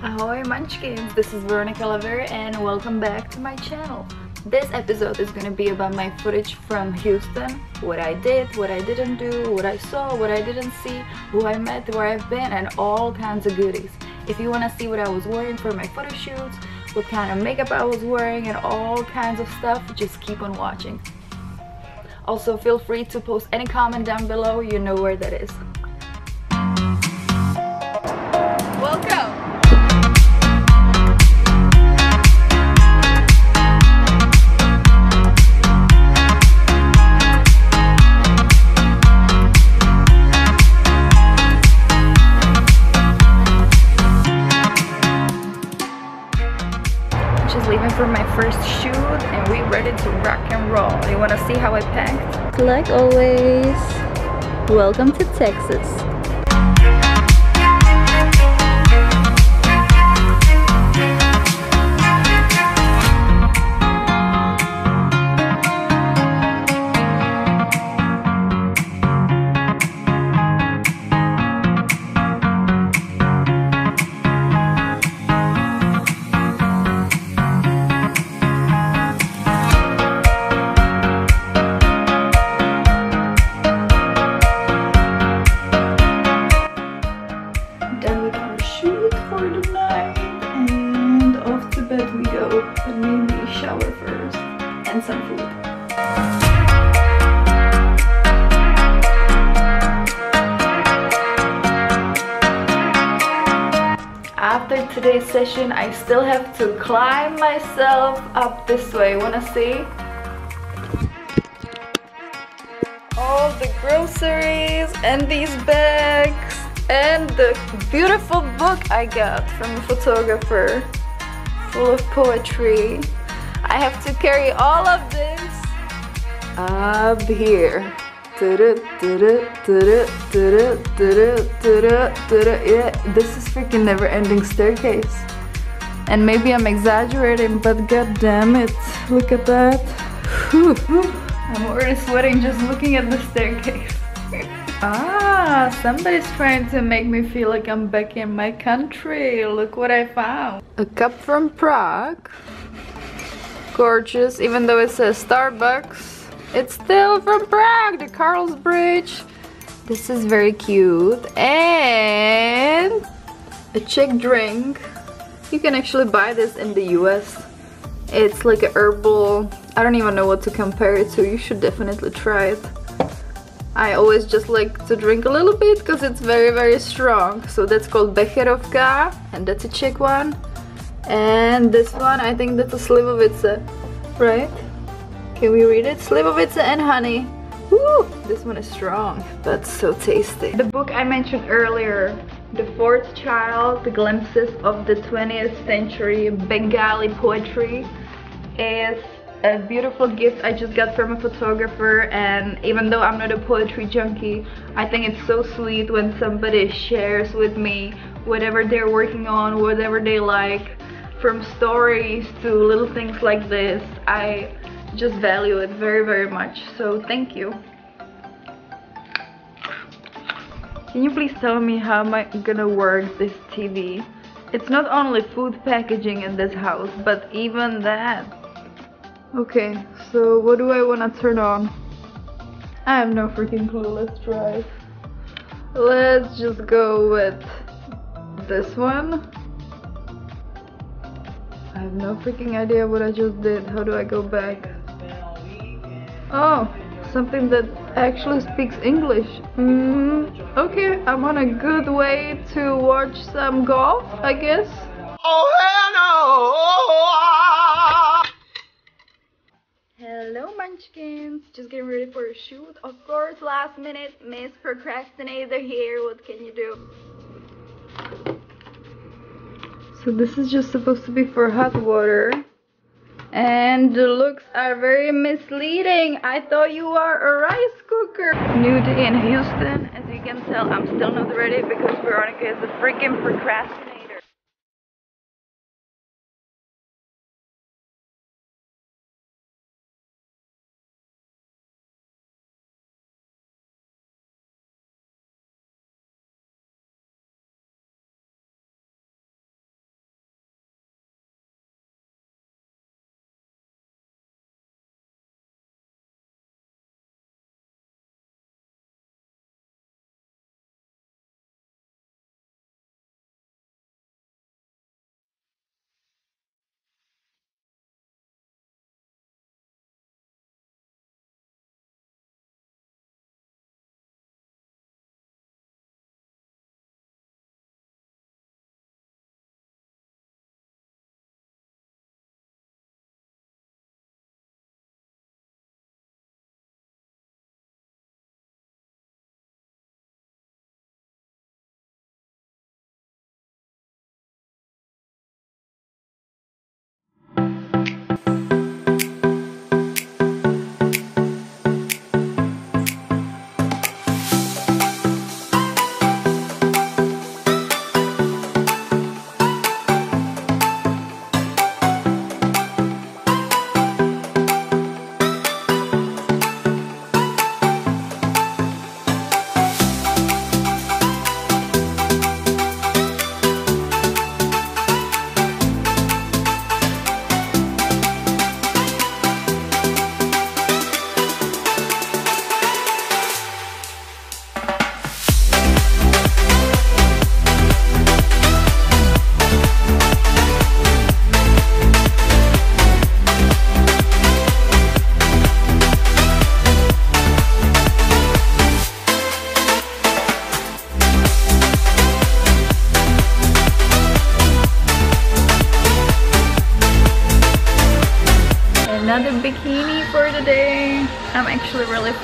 Ahoy munchkins, this is Veronica LaVery and welcome back to my channel. This episode is gonna be about my footage from Houston, what I did, what I didn't do, what I saw, what I didn't see, who I met, where I've been, and all kinds of goodies. If you wanna see what I was wearing for my photo shoots, what kind of makeup I was wearing, and all kinds of stuff, just keep on watching. Also, feel free to post any comment down below, you know where that is. First shoot and we ready to rock and roll. You wanna see how I packed? Like always, welcome to Texas. After today's session, I still have to climb myself up this way. Wanna see? All the groceries and these bags and the beautiful book I got from a photographer full of poetry. I have to carry all of this up here. Yeah, this is freaking never ending staircase. And maybe I'm exaggerating, but god damn it, look at that. I'm already sweating just looking at the staircase. ah, somebody's trying to make me feel like I'm back in my country. Look what I found. A cup from Prague. Gorgeous, even though it says Starbucks. It's still from Prague, the Carl's Bridge. This is very cute. And a Czech drink. You can actually buy this in the US. It's like a herbal, I don't even know what to compare it to. You should definitely try it. I always just like to drink a little bit because it's very very strong. So that's called Becherovka and that's a Czech one. And this one, I think that's a Slivovice, right? Can we read it? Slivovice and honey. Woo! This one is strong, but so tasty. The book I mentioned earlier, The Fourth Child, The Glimpses of the 20th Century Bengali Poetry is a beautiful gift I just got from a photographer and even though I'm not a poetry junkie, I think it's so sweet when somebody shares with me whatever they're working on, whatever they like, from stories to little things like this. I just value it very very much. So thank you. Can you please tell me how am I gonna work this TV it's not only food packaging in this house but even that. Okay so what do I want to turn on? I have no freaking clue. Let's try. Let's just go with this one. I have no freaking idea what I just did. How do I go back? Oh, something that actually speaks English. Mm, okay, I'm on a good way to watch some golf, I guess. Oh hell no! Hello munchkins, just getting ready for a shoot. Of course, last minute, Miss Procrastinator here, what can you do? So this is just supposed to be for hot water. And the looks are very misleading. I thought you are a rice cooker. New day in Houston. As you can tell, I'm still not ready because Veronica is a freaking procrastinator.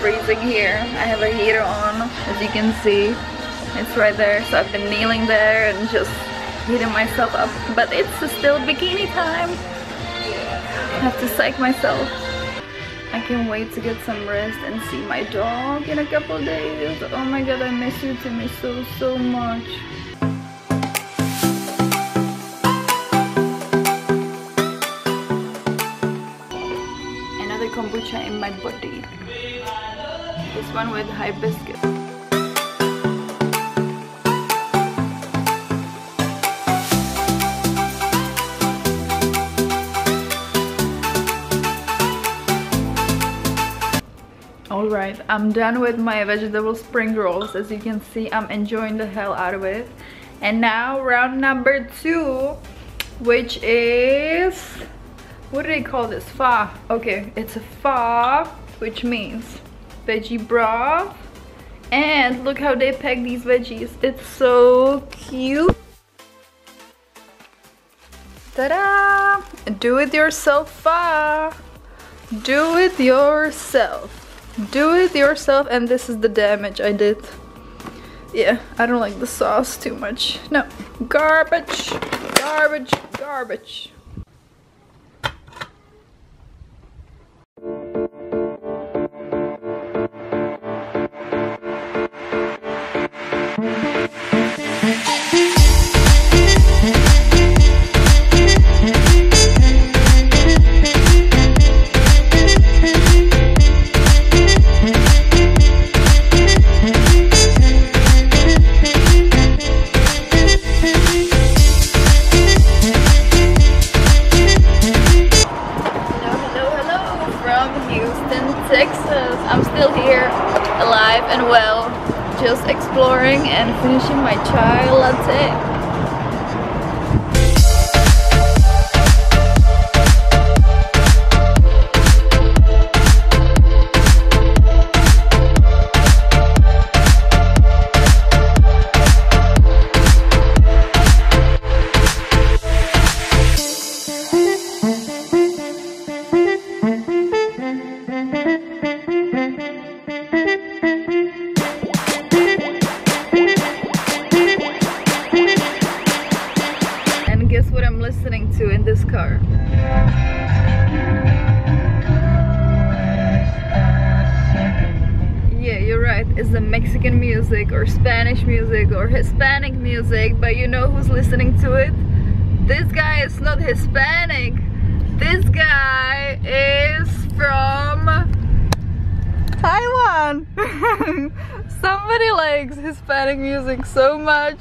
Freezing here. I have a heater on, as you can see. It's right there, so I've been kneeling there and just heating myself up. But it's still bikini time. I have to psych myself. I can't wait to get some rest and see my dog in a couple days. Oh my god, I miss you Timmy so, so much. Kombucha in my body. This one with hibiscus. Alright, I'm done with my vegetable spring rolls. As you can see, I'm enjoying the hell out of it. And now round number two, which is, what do they call this? Pho. Okay, it's a pho, which means veggie broth. And look how they pack these veggies. It's so cute. Ta-da! Do it yourself pho. Do it yourself do it yourself and this is the damage I did yeah I don't like the sauce too much no garbage garbage garbage or Spanish music or Hispanic music, but you know who's listening to it? This guy is not Hispanic. This guy is from Taiwan. Somebody likes Hispanic music so much.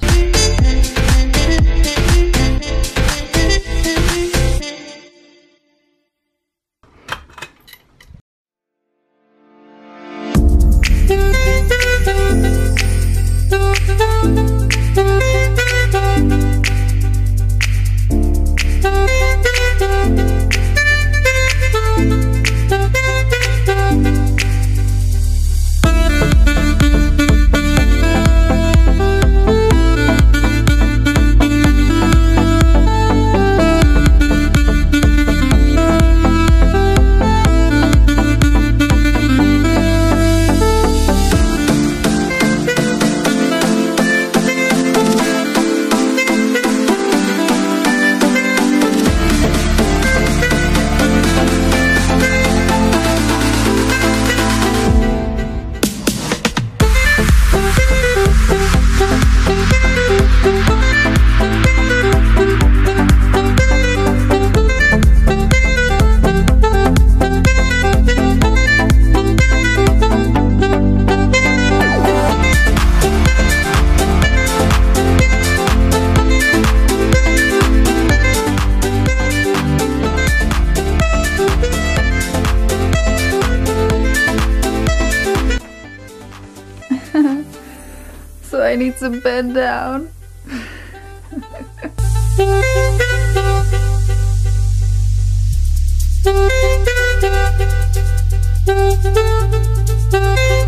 to bend down.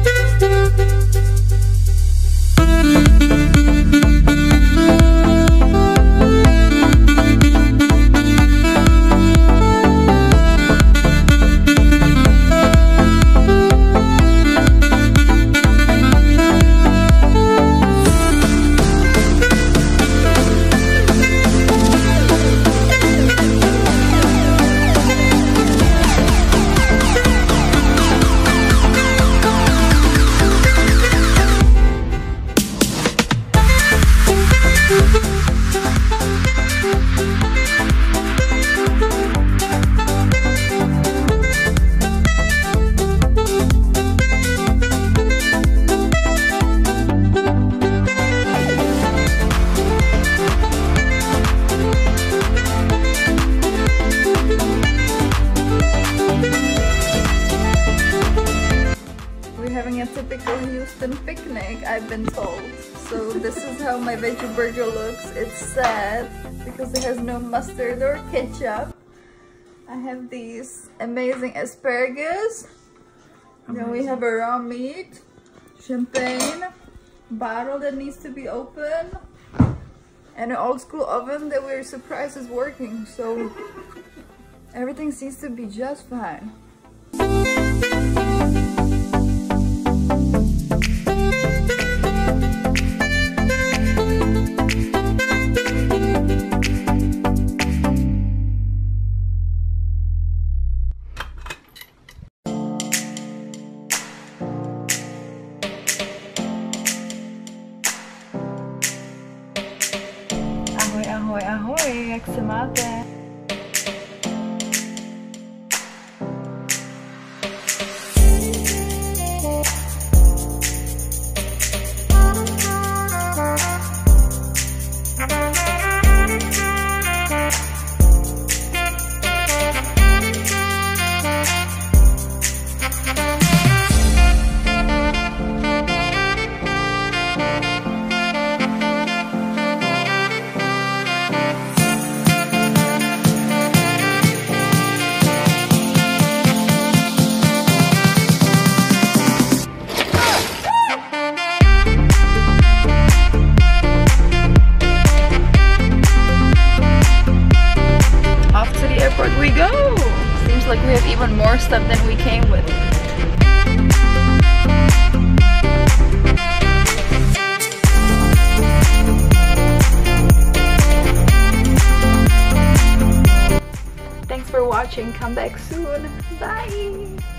this is how my veggie burger looks. It's sad because it has no mustard or ketchup. I have these amazing asparagus. Then we have a raw meat, champagne, bottle that needs to be opened, and an old school oven that we're surprised is working. So everything seems to be just fine. Ahoy, ahoy, ahoy, jak se máte? Came with. Thanks for watching. Come back soon. Bye!